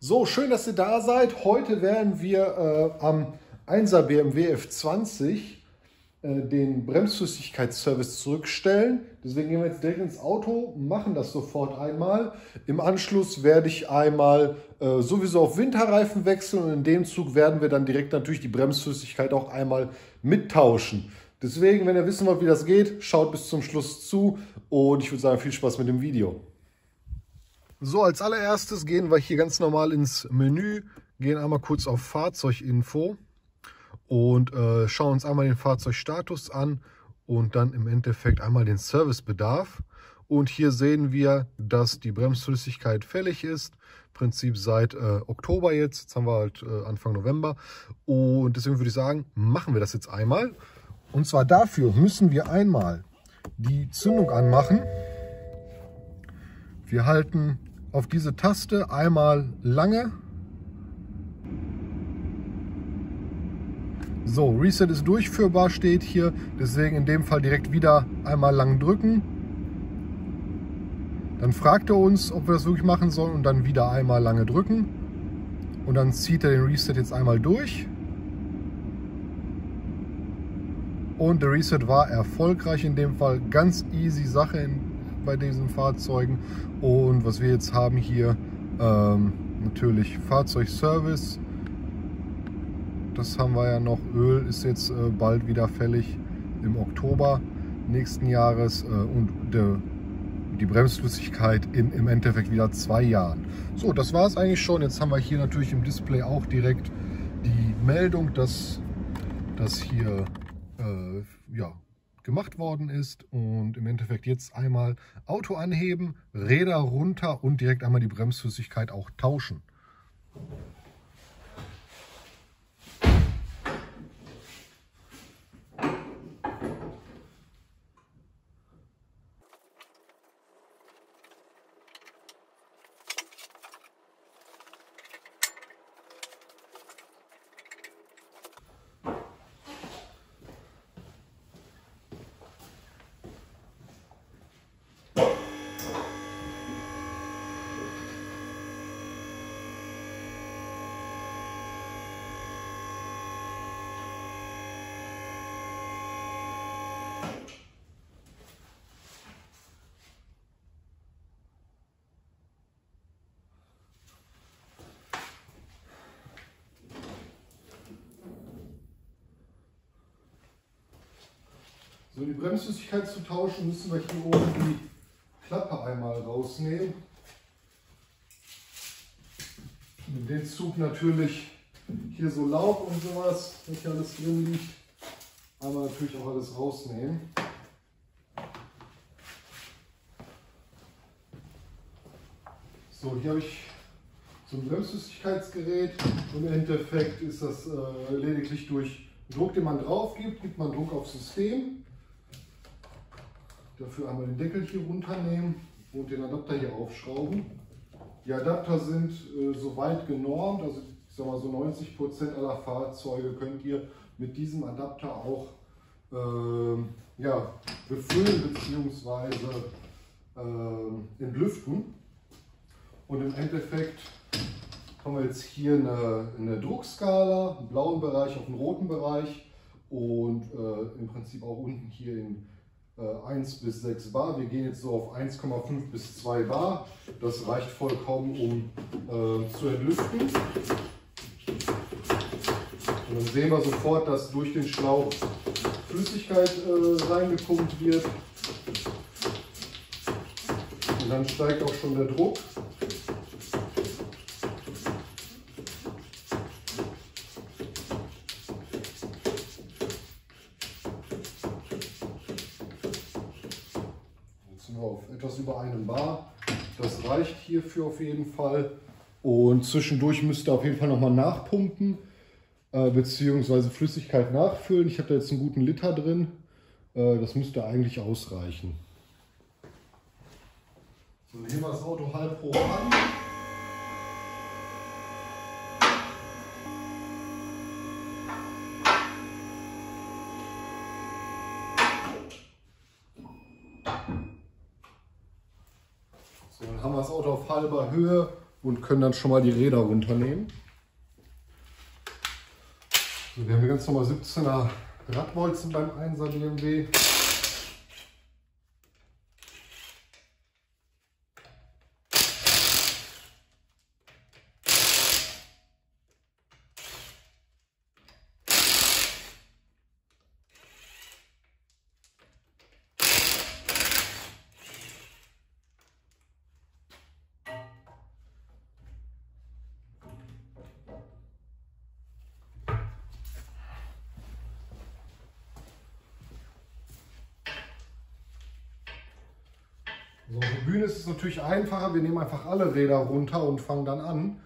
So, schön, dass ihr da seid. Heute werden wir äh, am 1er BMW F20 äh, den Bremsflüssigkeitsservice zurückstellen. Deswegen gehen wir jetzt direkt ins Auto, machen das sofort einmal. Im Anschluss werde ich einmal äh, sowieso auf Winterreifen wechseln und in dem Zug werden wir dann direkt natürlich die Bremsflüssigkeit auch einmal mittauschen. Deswegen, wenn ihr wissen wollt, wie das geht, schaut bis zum Schluss zu und ich würde sagen, viel Spaß mit dem Video. So, als allererstes gehen wir hier ganz normal ins Menü, gehen einmal kurz auf Fahrzeuginfo und äh, schauen uns einmal den Fahrzeugstatus an und dann im Endeffekt einmal den Servicebedarf. Und hier sehen wir, dass die Bremsflüssigkeit fällig ist. Prinzip seit äh, Oktober jetzt. Jetzt haben wir halt äh, Anfang November. Und deswegen würde ich sagen, machen wir das jetzt einmal. Und zwar dafür müssen wir einmal die Zündung anmachen. Wir halten auf diese Taste einmal lange. So, Reset ist durchführbar, steht hier. Deswegen in dem Fall direkt wieder einmal lang drücken. Dann fragt er uns, ob wir das wirklich machen sollen und dann wieder einmal lange drücken. Und dann zieht er den Reset jetzt einmal durch. Und der Reset war erfolgreich in dem Fall. Ganz easy Sache bei diesen Fahrzeugen. Und was wir jetzt haben hier, ähm, natürlich Fahrzeugservice. Das haben wir ja noch. Öl ist jetzt äh, bald wieder fällig im Oktober nächsten Jahres. Äh, und der, die Bremsflüssigkeit in im Endeffekt wieder zwei Jahren. So, das war es eigentlich schon. Jetzt haben wir hier natürlich im Display auch direkt die Meldung, dass das hier äh, ja, gemacht worden ist und im Endeffekt jetzt einmal Auto anheben, Räder runter und direkt einmal die Bremsflüssigkeit auch tauschen. So, die Bremsflüssigkeit zu tauschen, müssen wir hier oben die Klappe einmal rausnehmen. In den Zug natürlich hier so Laub und sowas, wenn hier alles drin liegt, einmal natürlich auch alles rausnehmen. So, hier habe ich so ein Bremsflüssigkeitsgerät und im Endeffekt ist das äh, lediglich durch Druck, den man drauf gibt, gibt man Druck aufs System Dafür einmal den Deckel hier runternehmen und den Adapter hier aufschrauben. Die Adapter sind äh, soweit genormt, also ich sag mal so 90 Prozent aller Fahrzeuge könnt ihr mit diesem Adapter auch äh, ja, befüllen bzw. Äh, entlüften. Und im Endeffekt haben wir jetzt hier eine, eine Druckskala, einen blauen Bereich auf den roten Bereich und äh, im Prinzip auch unten hier in 1 äh, bis 6 Bar. Wir gehen jetzt so auf 1,5 bis 2 Bar. Das reicht vollkommen, um äh, zu entlüften. Und dann sehen wir sofort, dass durch den Schlauch Flüssigkeit äh, reingepumpt wird. Und dann steigt auch schon der Druck. Auf etwas über einem Bar. Das reicht hierfür auf jeden Fall. Und zwischendurch müsst ihr auf jeden Fall nochmal nachpumpen, äh, beziehungsweise Flüssigkeit nachfüllen. Ich habe da jetzt einen guten Liter drin. Äh, das müsste eigentlich ausreichen. So, dann wir das Auto halb hoch an. So, dann haben wir das Auto auf halber Höhe und können dann schon mal die Räder runternehmen. So, wir haben hier ganz normal 17er Radbolzen beim 1er BMW. So, auf der Bühne ist es natürlich einfacher. Wir nehmen einfach alle Räder runter und fangen dann an.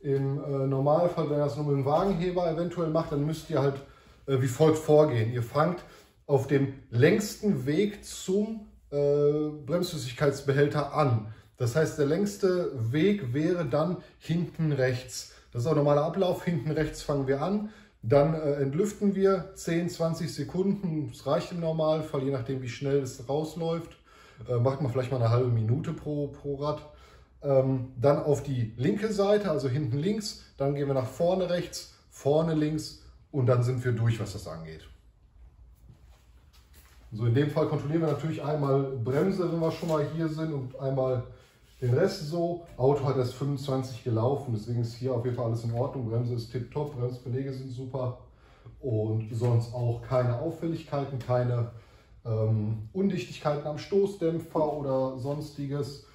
Im äh, Normalfall, wenn ihr das nur mit dem Wagenheber eventuell macht, dann müsst ihr halt äh, wie folgt vorgehen. Ihr fangt auf dem längsten Weg zum äh, Bremsflüssigkeitsbehälter an. Das heißt, der längste Weg wäre dann hinten rechts. Das ist auch normaler Ablauf. Hinten rechts fangen wir an. Dann äh, entlüften wir 10, 20 Sekunden. Das reicht im Normalfall, je nachdem wie schnell es rausläuft. Äh, macht man vielleicht mal eine halbe Minute pro, pro Rad. Ähm, dann auf die linke Seite, also hinten links. Dann gehen wir nach vorne rechts, vorne links und dann sind wir durch, was das angeht. So, in dem Fall kontrollieren wir natürlich einmal Bremse, wenn wir schon mal hier sind und einmal den Rest so. Auto hat erst 25 gelaufen, deswegen ist hier auf jeden Fall alles in Ordnung. Bremse ist tipptopp, Bremsbeläge sind super und sonst auch keine Auffälligkeiten, keine ähm, Undichtigkeiten am Stoßdämpfer oder sonstiges,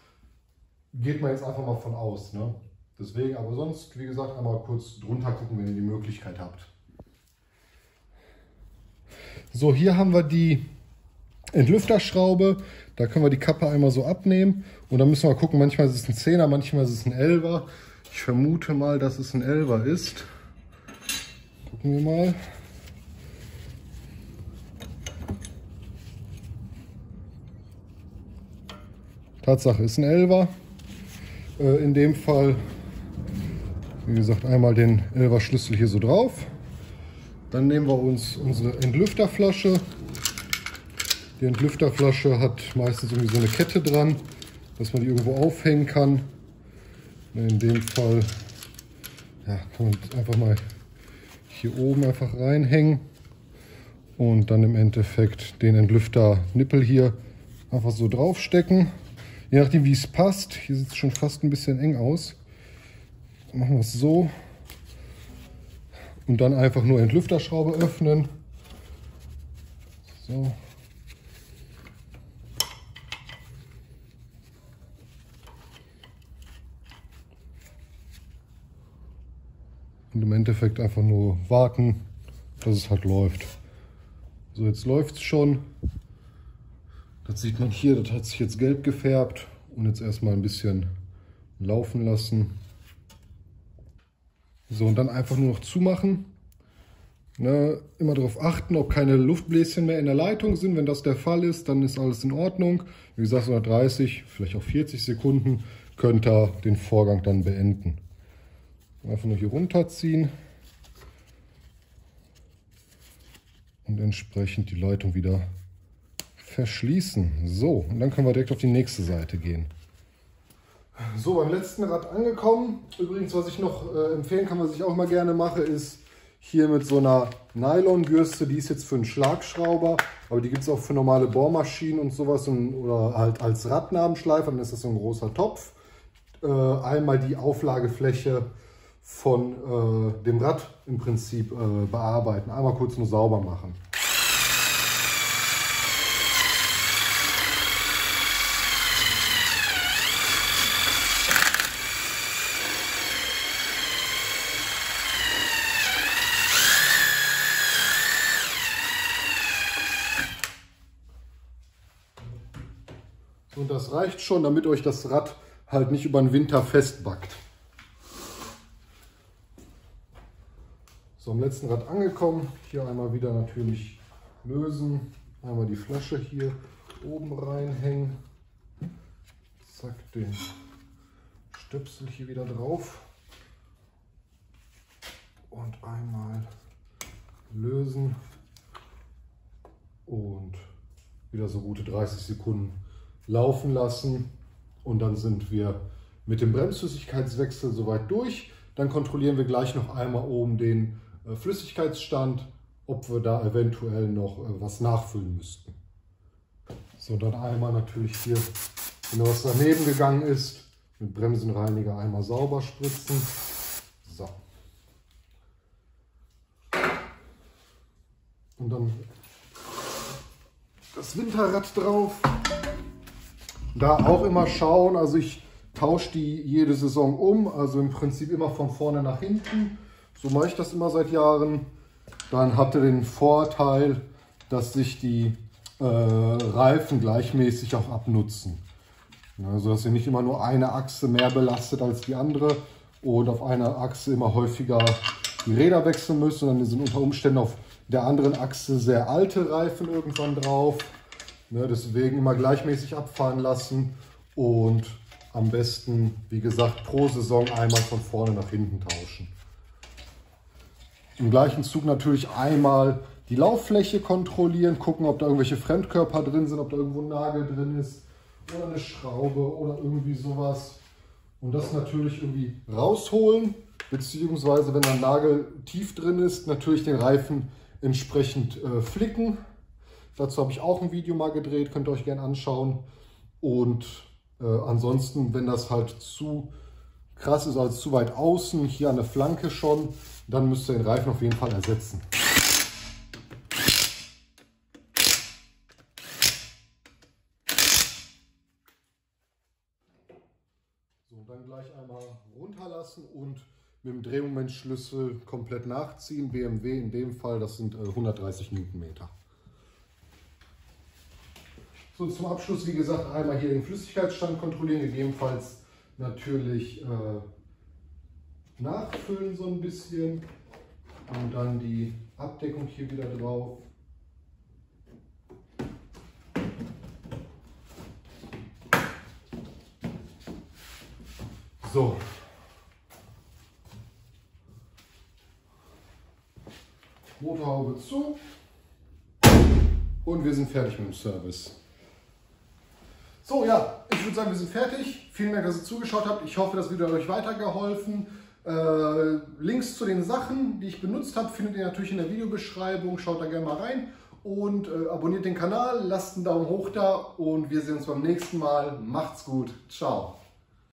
geht man jetzt einfach mal von aus. Ne? Deswegen, aber sonst, wie gesagt, einmal kurz drunter gucken, wenn ihr die Möglichkeit habt. So, hier haben wir die Entlüfterschraube. Da können wir die Kappe einmal so abnehmen. Und dann müssen wir gucken, manchmal ist es ein 10er, manchmal ist es ein 11er. Ich vermute mal, dass es ein 11er ist. Gucken wir mal. Tatsache ist ein Elver. Äh, in dem Fall, wie gesagt, einmal den Elver Schlüssel hier so drauf. Dann nehmen wir uns unsere Entlüfterflasche. Die Entlüfterflasche hat meistens irgendwie so eine Kette dran, dass man die irgendwo aufhängen kann. In dem Fall ja, kann man einfach mal hier oben einfach reinhängen und dann im Endeffekt den Entlüfter-Nippel hier einfach so draufstecken. Je nachdem, wie es passt. Hier sieht es schon fast ein bisschen eng aus. Machen wir es so. Und dann einfach nur Entlüfterschraube öffnen. So. Und im Endeffekt einfach nur warten, dass es halt läuft. So, jetzt läuft es schon. Das sieht man hier, das hat sich jetzt gelb gefärbt und jetzt erstmal ein bisschen laufen lassen. So, und dann einfach nur noch zumachen. Ne, immer darauf achten, ob keine Luftbläschen mehr in der Leitung sind. Wenn das der Fall ist, dann ist alles in Ordnung. Wie gesagt, so nach 30, vielleicht auch 40 Sekunden könnt ihr den Vorgang dann beenden. Einfach nur hier runterziehen und entsprechend die Leitung wieder verschließen. So, und dann können wir direkt auf die nächste Seite gehen. So, beim letzten Rad angekommen. Übrigens, was ich noch äh, empfehlen kann, was ich auch mal gerne mache, ist hier mit so einer Nylonbürste. Die ist jetzt für einen Schlagschrauber, aber die gibt es auch für normale Bohrmaschinen und sowas und, oder halt als Radnabenschleifer. Dann ist das so ein großer Topf. Äh, einmal die Auflagefläche von äh, dem Rad im Prinzip äh, bearbeiten. Einmal kurz nur sauber machen. Und reicht schon, damit euch das Rad halt nicht über den Winter festbackt. So, am letzten Rad angekommen. Hier einmal wieder natürlich lösen. Einmal die Flasche hier oben reinhängen. Zack, den Stöpsel hier wieder drauf. Und einmal lösen. Und wieder so gute 30 Sekunden laufen lassen und dann sind wir mit dem Bremsflüssigkeitswechsel soweit durch. Dann kontrollieren wir gleich noch einmal oben den äh, Flüssigkeitsstand, ob wir da eventuell noch äh, was nachfüllen müssten. So, dann einmal natürlich hier, wenn was daneben gegangen ist, mit Bremsenreiniger einmal sauber spritzen. So. Und dann das Winterrad drauf. Da auch immer schauen, also ich tausche die jede Saison um, also im Prinzip immer von vorne nach hinten. So mache ich das immer seit Jahren. Dann hatte den Vorteil, dass sich die äh, Reifen gleichmäßig auch abnutzen. Also dass ihr nicht immer nur eine Achse mehr belastet als die andere und auf einer Achse immer häufiger die Räder wechseln müsst, sondern die sind unter Umständen auf der anderen Achse sehr alte Reifen irgendwann drauf. Ne, deswegen immer gleichmäßig abfahren lassen und am besten, wie gesagt, pro Saison einmal von vorne nach hinten tauschen. Im gleichen Zug natürlich einmal die Lauffläche kontrollieren, gucken, ob da irgendwelche Fremdkörper drin sind, ob da irgendwo ein Nagel drin ist oder eine Schraube oder irgendwie sowas. Und das natürlich irgendwie rausholen, beziehungsweise wenn ein Nagel tief drin ist, natürlich den Reifen entsprechend äh, flicken. Dazu habe ich auch ein Video mal gedreht, könnt ihr euch gerne anschauen. Und äh, ansonsten, wenn das halt zu krass ist, also zu weit außen, hier an der Flanke schon, dann müsst ihr den Reifen auf jeden Fall ersetzen. So, dann gleich einmal runterlassen und mit dem Drehmomentschlüssel komplett nachziehen. BMW in dem Fall, das sind 130 äh, Newtonmeter. So, zum Abschluss, wie gesagt, einmal hier den Flüssigkeitsstand kontrollieren, gegebenenfalls natürlich äh, nachfüllen so ein bisschen und dann die Abdeckung hier wieder drauf. So. Motorhaube zu und wir sind fertig mit dem Service. So, ja, ich würde sagen, wir sind fertig. Vielen Dank, dass ihr zugeschaut habt. Ich hoffe, das Video hat euch weitergeholfen. Äh, Links zu den Sachen, die ich benutzt habe, findet ihr natürlich in der Videobeschreibung. Schaut da gerne mal rein und äh, abonniert den Kanal, lasst einen Daumen hoch da und wir sehen uns beim nächsten Mal. Macht's gut. Ciao.